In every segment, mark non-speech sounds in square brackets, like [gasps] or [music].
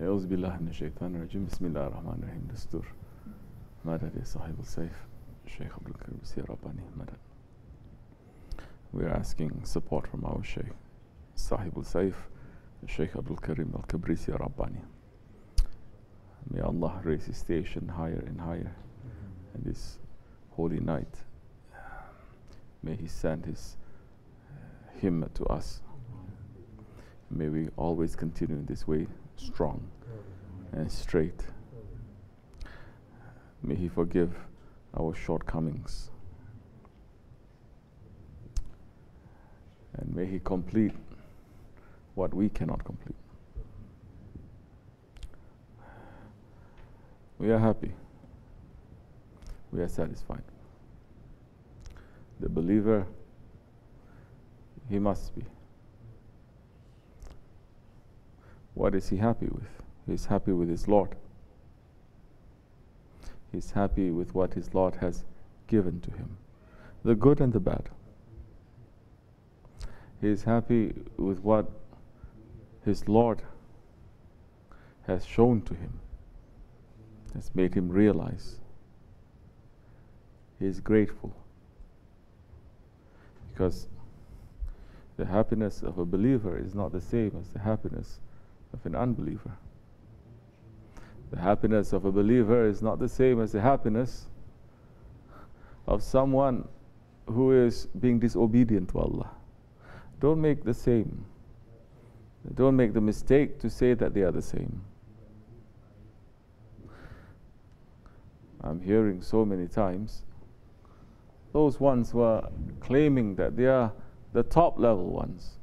Euzubillahimineşşeytanirracim Bismillahirrahmanirrahim. Destur. Madad Rabbani. Madad We're asking support from our Shaykh Sahibul Saif Shaykh Abdul Karim Al Kabrisi Rabbani. May Allah raise his station higher and higher in this holy night. May he send his uh, hymn to us. May we always continue in this way strong and straight. May He forgive our shortcomings. And may He complete what we cannot complete. We are happy. We are satisfied. The believer, he must be. What is he happy with? He's happy with his Lord. He's happy with what his Lord has given to him, the good and the bad. He is happy with what his Lord has shown to him, has made him realize. He is grateful because the happiness of a believer is not the same as the happiness of an unbeliever. The happiness of a believer is not the same as the happiness of someone who is being disobedient to Allah. Don't make the same. Don't make the mistake to say that they are the same. I'm hearing so many times those ones who are claiming that they are the top level ones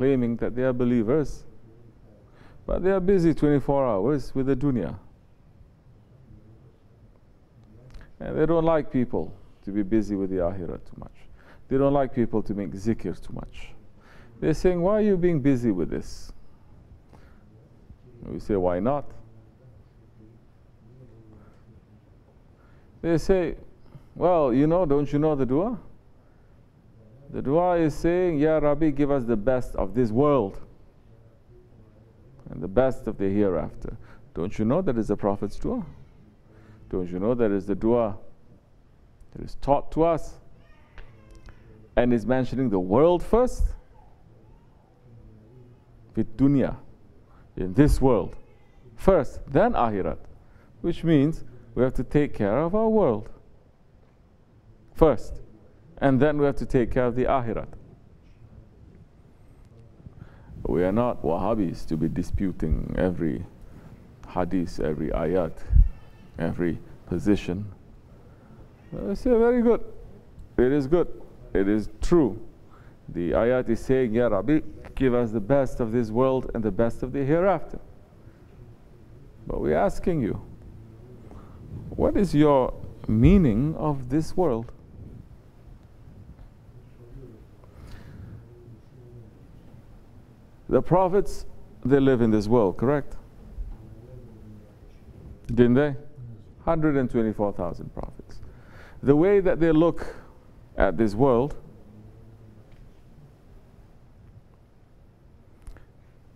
claiming that they are believers, but they are busy 24 hours with the dunya. And they don't like people to be busy with the akhirah too much. They don't like people to make zikr too much. They're saying, Why are you being busy with this? We say, Why not? They say, Well, you know, don't you know the dua? The dua is saying, Ya Rabbi, give us the best of this world and the best of the hereafter. Don't you know that is the Prophet's dua? Don't you know that is the dua that is taught to us and is mentioning the world first? With dunya, in this world, first, then akhirat, which means we have to take care of our world first and then we have to take care of the akhirat. We are not Wahhabis to be disputing every hadith, every ayat, every position. Uh, I say, uh, very good. It is good. It is true. The ayat is saying, Ya Rabbi, give us the best of this world and the best of the hereafter. But we're asking you, what is your meaning of this world? The prophets, they live in this world, correct? Didn't they? 124,000 prophets. The way that they look at this world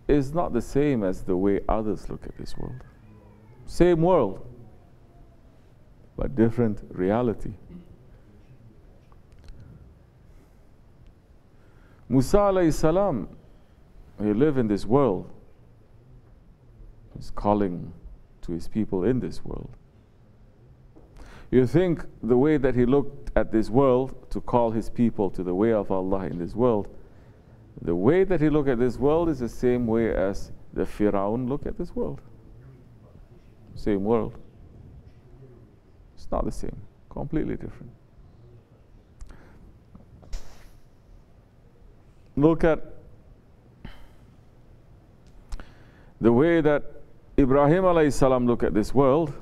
is not the same as the way others look at this world. Same world, but different reality. Musa alayhi salam he live in this world. He's calling to his people in this world. You think the way that he looked at this world to call his people to the way of Allah in this world, the way that he looked at this world is the same way as the Firaun look at this world. Same world. It's not the same, completely different. Look at the way that Ibrahim alayhi salam look at this world,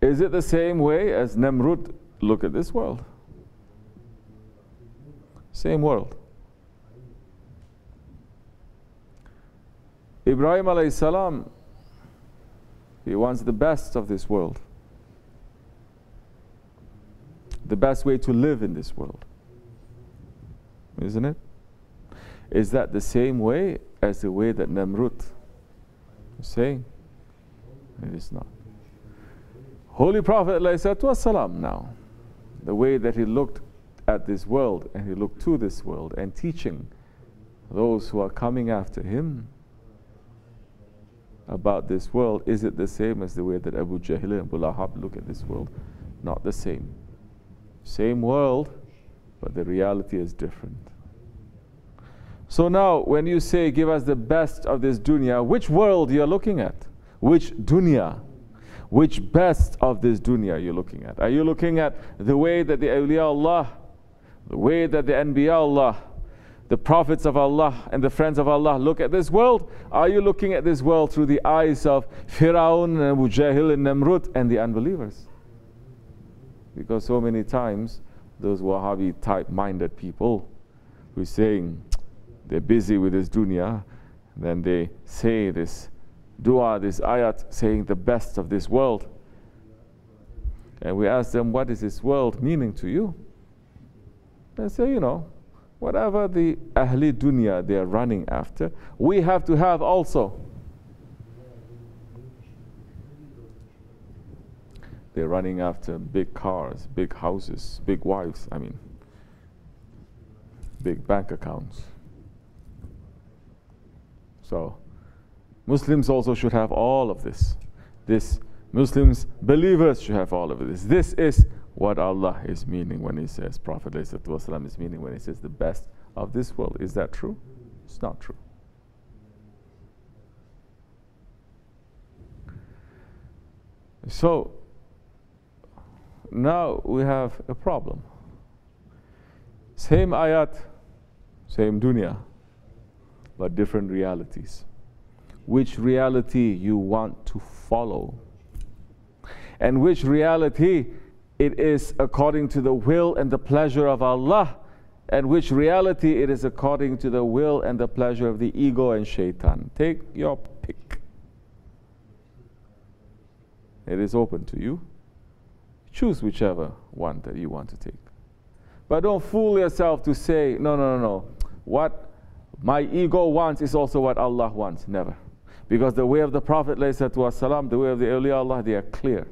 is it the same way as Namrud look at this world? Same world. Ibrahim alayhi salam, he wants the best of this world. The best way to live in this world. isn't it? Is that the same way as the way that Namrud is saying? It is not. Holy Prophet والسلام, now, the way that he looked at this world and he looked to this world and teaching those who are coming after him about this world, is it the same as the way that Abu Jahl and Abu Lahab look at this world? Not the same. Same world, but the reality is different. So now, when you say, give us the best of this dunya, which world you're looking at? Which dunya? Which best of this dunya are you looking at? Are you looking at the way that the awliya Allah, the way that the anbiya Allah, the prophets of Allah and the friends of Allah look at this world? Are you looking at this world through the eyes of Firaun and Abu Jahl and Namrud and the unbelievers? Because so many times those Wahhabi type minded people who are saying they're busy with this dunya, then they say this dua, this ayat, saying the best of this world. And we ask them, What is this world meaning to you? They say, You know, whatever the Ahli dunya they are running after, we have to have also. They're running after big cars, big houses, big wives, I mean, big bank accounts. So, Muslims also should have all of this. This Muslims, believers should have all of this. This is what Allah is meaning when He says, Prophet ﷺ is meaning when He says the best of this world. Is that true? It's not true. So, now we have a problem. Same ayat, same dunya, but different realities. Which reality you want to follow, and which reality it is according to the will and the pleasure of Allah, and which reality it is according to the will and the pleasure of the ego and shaitan. Take your pick. It is open to you. Choose whichever one that you want to take. But don't fool yourself to say, no, no, no, no. What my ego wants is also what Allah wants. Never. Because the way of the Prophet, والسلام, the way of the awliya Allah, they are clear.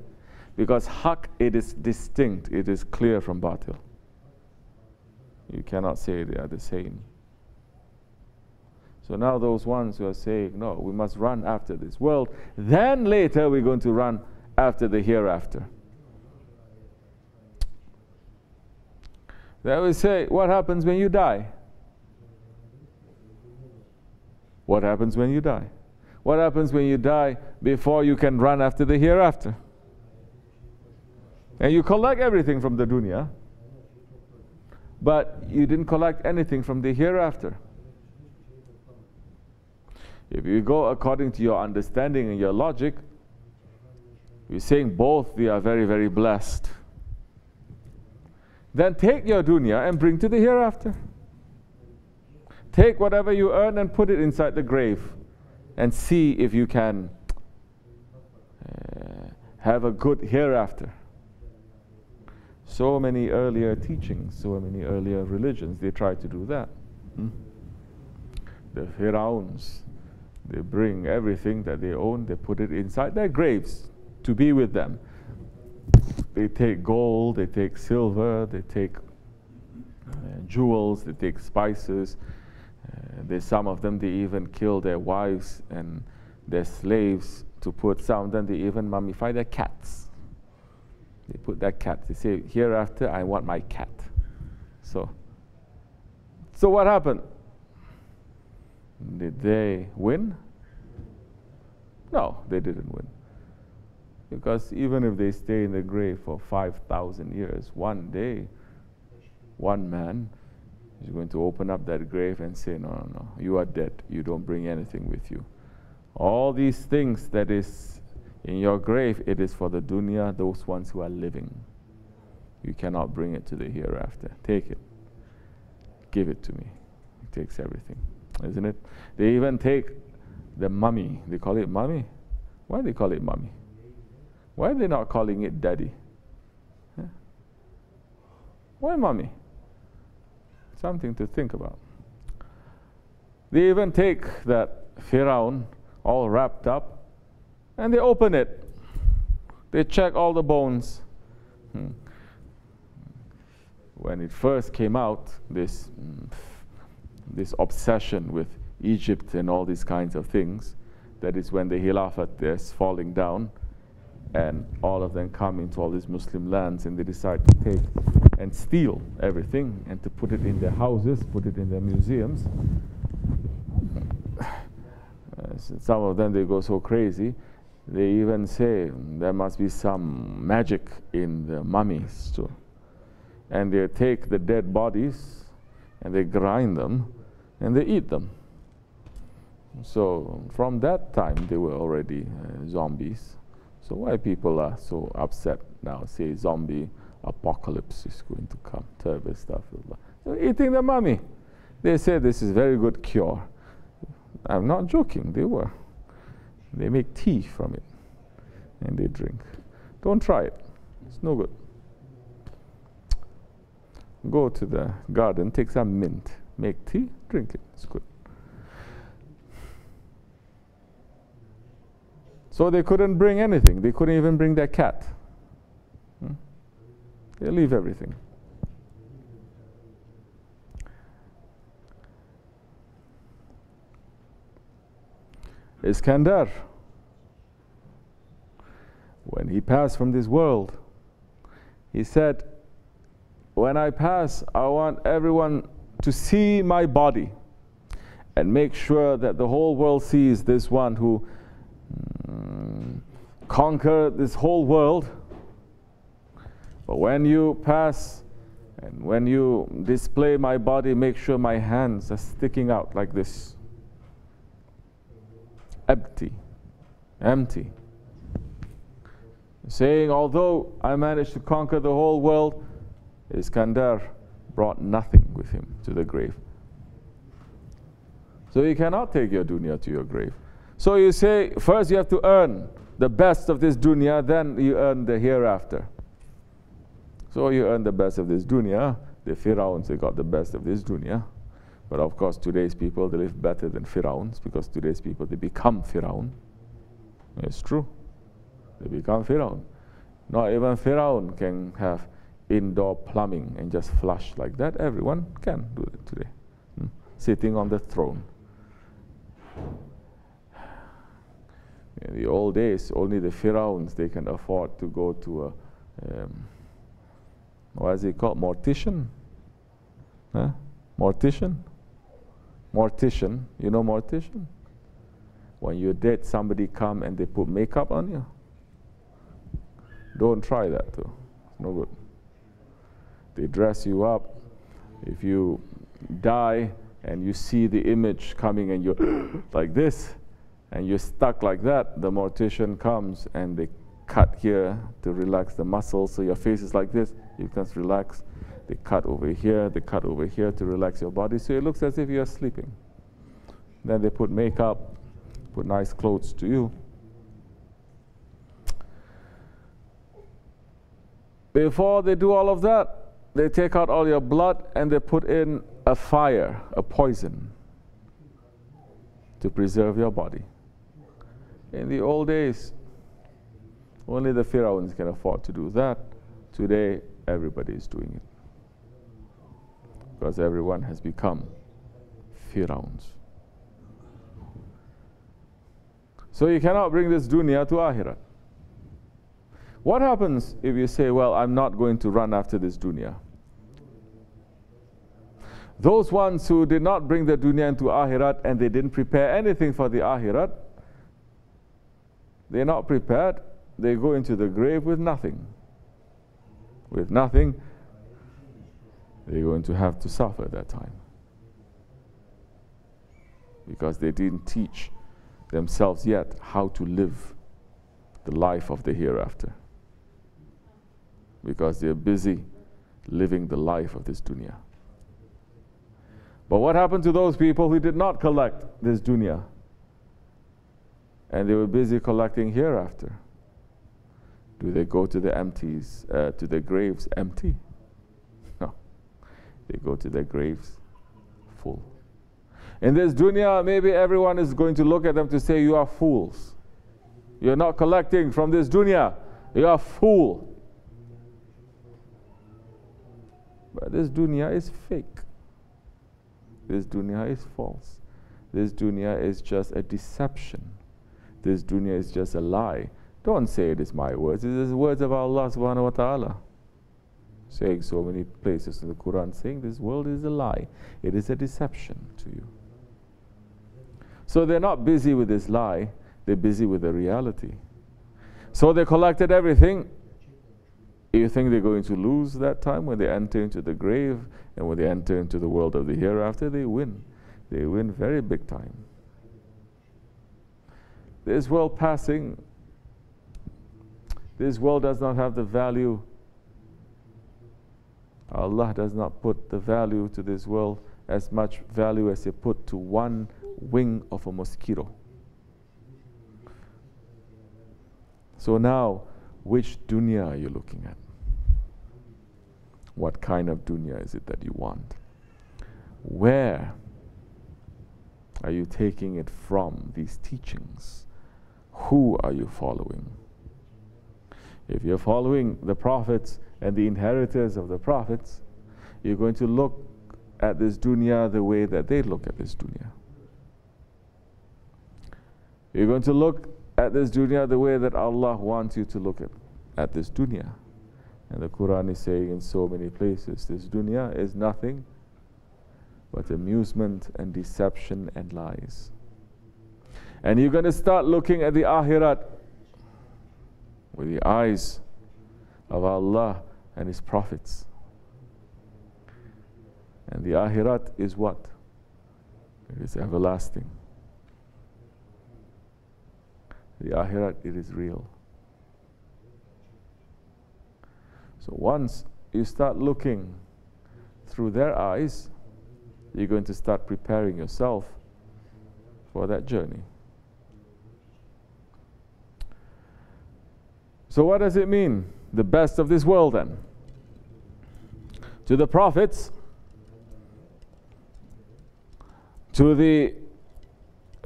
Because haq, it is distinct, it is clear from batil. You cannot say they are the same. So now those ones who are saying, no, we must run after this world, then later we're going to run after the hereafter. They always say, What happens when you die? What happens when you die? What happens when you die before you can run after the hereafter? And you collect everything from the dunya, but you didn't collect anything from the hereafter. If you go according to your understanding and your logic, you're saying both they are very, very blessed. Then take your dunya and bring to the hereafter. Take whatever you earn and put it inside the grave and see if you can uh, have a good hereafter. So many earlier teachings, so many earlier religions, they try to do that. Hmm? The Firauns, they bring everything that they own, they put it inside their graves to be with them they take gold, they take silver, they take uh, jewels, they take spices. There's some of them they even kill their wives and their slaves to put some of them they even mummify their cats. They put their cat. They say, hereafter I want my cat. So, so what happened? Did they win? No, they didn't win. Because even if they stay in the grave for 5,000 years, one day, one man is going to open up that grave and say, No, no, no, you are dead. You don't bring anything with you. All these things that is in your grave, it is for the dunya, those ones who are living. You cannot bring it to the hereafter. Take it. Give it to me. It takes everything, isn't it? They even take the mummy. They call it mummy. Why do they call it mummy? Why are they not calling it daddy? Why mommy? Something to think about. They even take that Firaun all wrapped up and they open it. They check all the bones. Hmm. When it first came out, this, this obsession with Egypt and all these kinds of things, that is when the Khilafat is falling down and all of them come into all these Muslim lands and they decide to take and steal everything and to put it in their houses, put it in their museums. [sighs] Some of them they go so crazy, they even say there must be some magic in the mummies too. And they take the dead bodies and they grind them and they eat them. So from that time they were already uh, zombies. So why people are so upset now, say zombie apocalypse is going to come, terrible stuff. They're eating the mummy. They say this is very good cure. I'm not joking, they were. They make tea from it and they drink. Don't try it, it's no good. Go to the garden, take some mint, make tea, drink it, it's good. So they couldn't bring anything. They couldn't even bring their cat. Hmm? They leave everything. Iskandar, when he passed from this world, he said, When I pass, I want everyone to see my body and make sure that the whole world sees this one who Mm, conquer this whole world. But when you pass and when you display my body, make sure my hands are sticking out like this. Empty. Empty. Saying, although I managed to conquer the whole world, Iskandar brought nothing with him to the grave. So you cannot take your dunya to your grave. So you say, first you have to earn the best of this dunya, then you earn the hereafter. So you earn the best of this dunya. The Firauns, they got the best of this dunya. But of course, today's people, they live better than Firauns because today's people, they become Firaun. It's true. They become Firaun. Not even Firaun can have indoor plumbing and just flush like that. Everyone can do it today, hmm? sitting on the throne. In the old days, only the pharaohs they can afford to go to a, um, what is it called, mortician? Huh? Mortician? Mortician, you know mortician? When you're dead, somebody come and they put makeup on you. Don't try that too. It's no good. They dress you up. If you die and you see the image coming and you're [gasps] like this, and you're stuck like that, the mortician comes and they cut here to relax the muscles. So your face is like this, you can relax. They cut over here, they cut over here to relax your body. So it looks as if you're sleeping. Then they put makeup, put nice clothes to you. Before they do all of that, they take out all your blood and they put in a fire, a poison, to preserve your body. In the old days, only the Pharaohs can afford to do that. Today, everybody is doing it. Because everyone has become Pharaohs. So you cannot bring this dunya to Akhirah. What happens if you say, Well, I'm not going to run after this dunya? Those ones who did not bring the dunya into Akhirat and they didn't prepare anything for the Akhirat, they're not prepared. They go into the grave with nothing. With nothing, they're going to have to suffer at that time. Because they didn't teach themselves yet how to live the life of the hereafter. Because they're busy living the life of this dunya. But what happened to those people who did not collect this dunya? And they were busy collecting hereafter. Do they go to the empties, uh, to the graves empty? [laughs] No. they go to their graves full. In this dunya, maybe everyone is going to look at them to say, You are fools. You're not collecting from this dunya. You are fool. But this dunya is fake. This dunya is false. This dunya is just a deception. This dunya is just a lie. Don't say it is my words. It is the words of Allah subhanahu wa ta'ala. Saying so many places in the Quran, saying this world is a lie. It is a deception to you. So they're not busy with this lie, they're busy with the reality. So they collected everything. You think they're going to lose that time when they enter into the grave and when they enter into the world of the hereafter? They win. They win very big time. This world passing, this world does not have the value. Allah does not put the value to this world as much value as He put to one wing of a mosquito. So now, which dunya are you looking at? What kind of dunya is it that you want? Where are you taking it from, these teachings? Who are you following? If you're following the prophets and the inheritors of the prophets, you're going to look at this dunya the way that they look at this dunya. You're going to look at this dunya the way that Allah wants you to look at, at this dunya. And the Quran is saying in so many places, this dunya is nothing but amusement and deception and lies. And you're going to start looking at the akhirat with the eyes of Allah and His prophets. And the akhirat is what? It is everlasting. The akhirat, it is real. So once you start looking through their eyes, you're going to start preparing yourself for that journey. So, what does it mean? The best of this world, then? To the prophets, to the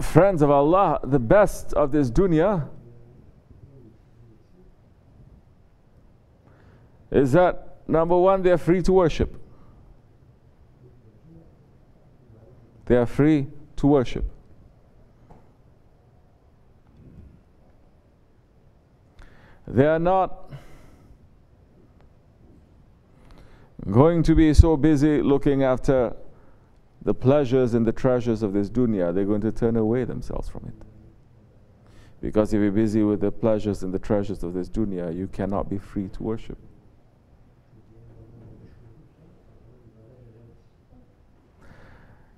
friends of Allah, the best of this dunya is that number one, they are free to worship. They are free to worship. They are not going to be so busy looking after the pleasures and the treasures of this dunya, they're going to turn away themselves from it. Because if you're busy with the pleasures and the treasures of this dunya, you cannot be free to worship.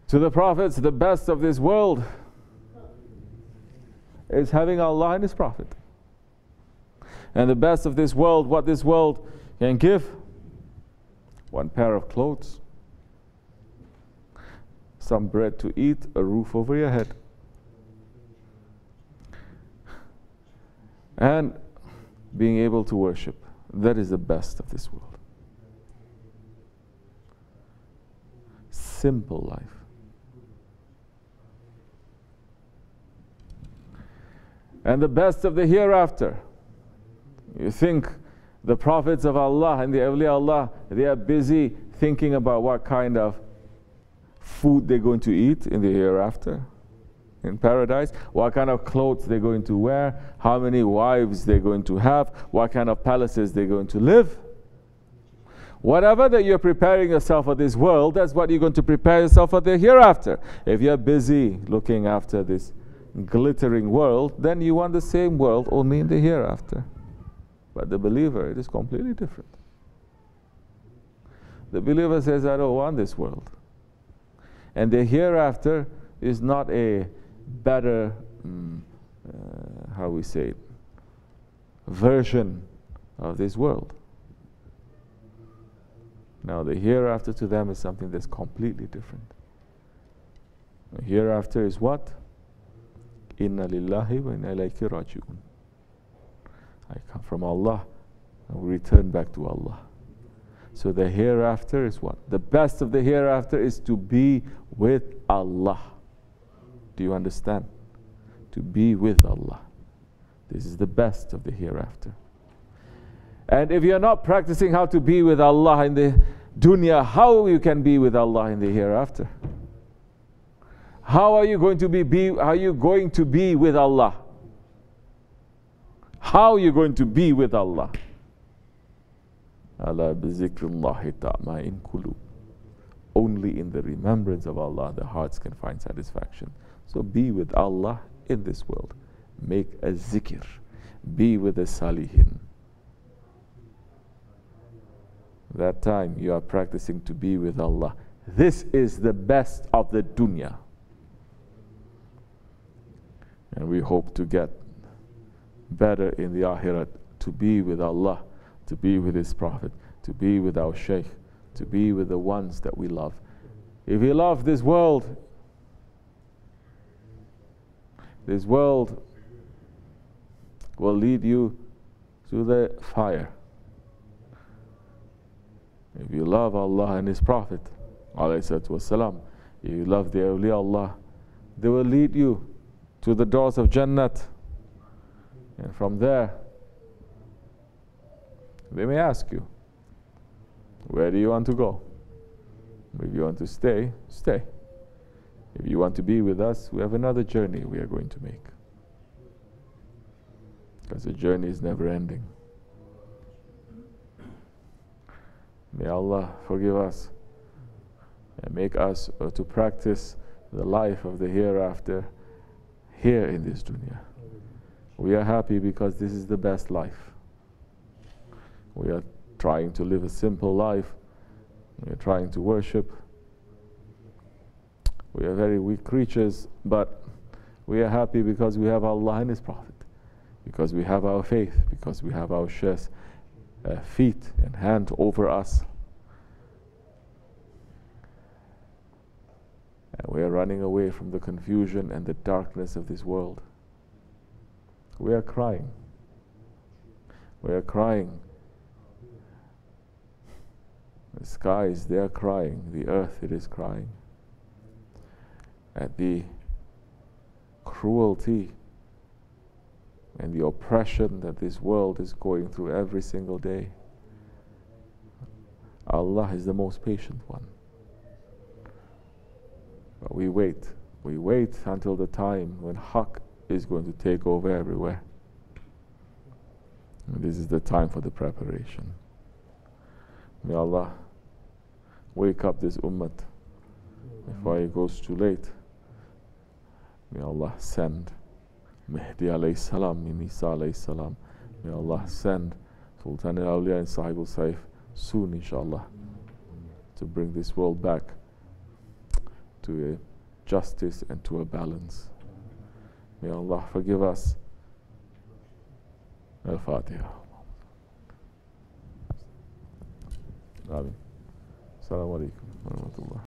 To the prophets, the best of this world is having Allah and His Prophet. And the best of this world, what this world can give, one pair of clothes, some bread to eat, a roof over your head. And being able to worship. That is the best of this world. Simple life. And the best of the hereafter. You think the prophets of Allah and the awliya Allah, they are busy thinking about what kind of food they're going to eat in the hereafter, in paradise, what kind of clothes they're going to wear, how many wives they're going to have, what kind of palaces they're going to live. Whatever that you're preparing yourself for this world, that's what you're going to prepare yourself for the hereafter. If you're busy looking after this glittering world, then you want the same world only in the hereafter. But the believer, it is completely different. The believer says, I don't want this world. And the hereafter is not a better, um, uh, how we say it, version of this world. Now, the hereafter to them is something that's completely different. The hereafter is what? Inna lillahi wa inna ilayhi raji'un. I come from Allah and we return back to Allah. So the hereafter is what? The best of the hereafter is to be with Allah. Do you understand? To be with Allah. This is the best of the hereafter. And if you're not practicing how to be with Allah in the dunya, how you can be with Allah in the hereafter? How are you going to be, be are you going to be with Allah? How are you going to be with Allah? Allah. Only in the remembrance of Allah the hearts can find satisfaction. So be with Allah in this world. Make a zikr. Be with the salihin. That time you are practicing to be with Allah. This is the best of the dunya. And we hope to get better in the akhirat to be with Allah to be with His Prophet, to be with our Shaykh, to be with the ones that we love. If you love this world, this world will lead you to the fire. If you love Allah and His Prophet, والسلام, if you love the awliya Allah, they will lead you to the doors of Jannat. And from there, they may ask you, Where do you want to go? If you want to stay, stay. If you want to be with us, we have another journey we are going to make. Because the journey is never ending. May Allah forgive us and make us uh, to practice the life of the hereafter here in this dunya. We are happy because this is the best life. We are trying to live a simple life. We are trying to worship. We are very weak creatures, but we are happy because we have Allah and His Prophet, because we have our faith, because we have our shares, uh, feet and hand over us. And we are running away from the confusion and the darkness of this world. We are crying. We are crying the skies, they are crying. The earth, it is crying. At the cruelty and the oppression that this world is going through every single day. Allah is the most patient one. But we wait. We wait until the time when Haqq is going to take over everywhere. And this is the time for the preparation. May Allah wake up this ummah before it goes too late. May Allah send Mahdi alayhi salam, Isa alayhi salam. May Allah send Sultan al Awliya and Sahib al Saif soon, inshallah, to bring this world back to a justice and to a balance. May Allah forgive us. Fatiha. Amen. السلام عليكم ورحمة الله